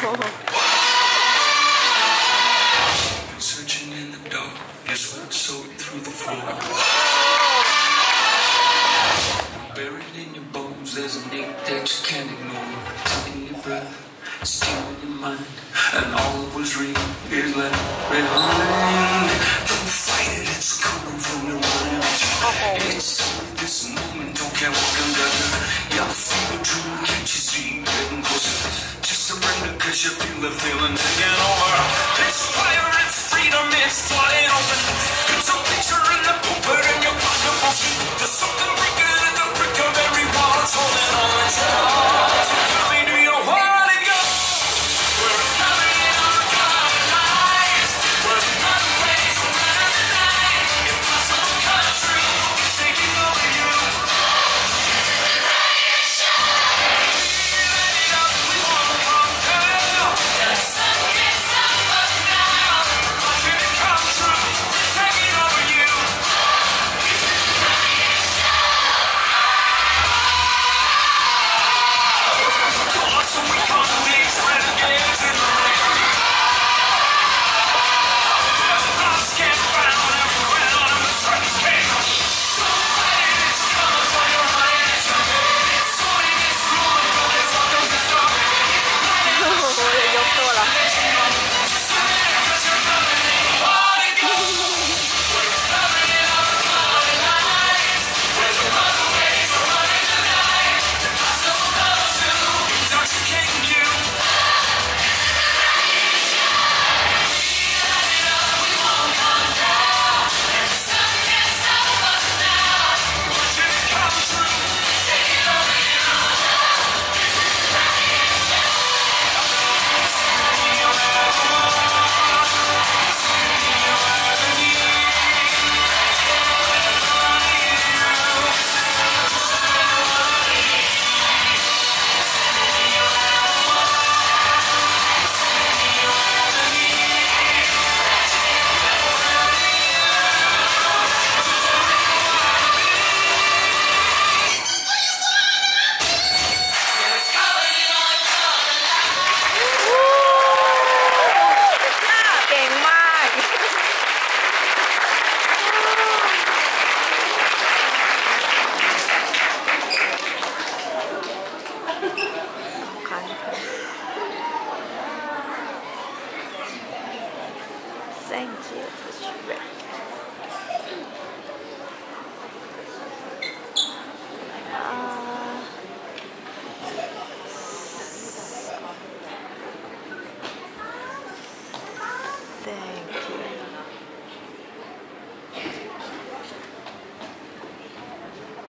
Oh. Through the floor. Buried in your bones, there's an ache that you can't ignore. Taking your breath, stealing your mind, and all that was real is left behind. Don't fight it, it's coming from your mind. It's this moment, don't care what can do. Your fever dream, can't you see? Getting closer. Just surrender, cause you feel the feeling taking over. It's fire, it's freedom, it's flying open. 那你自己有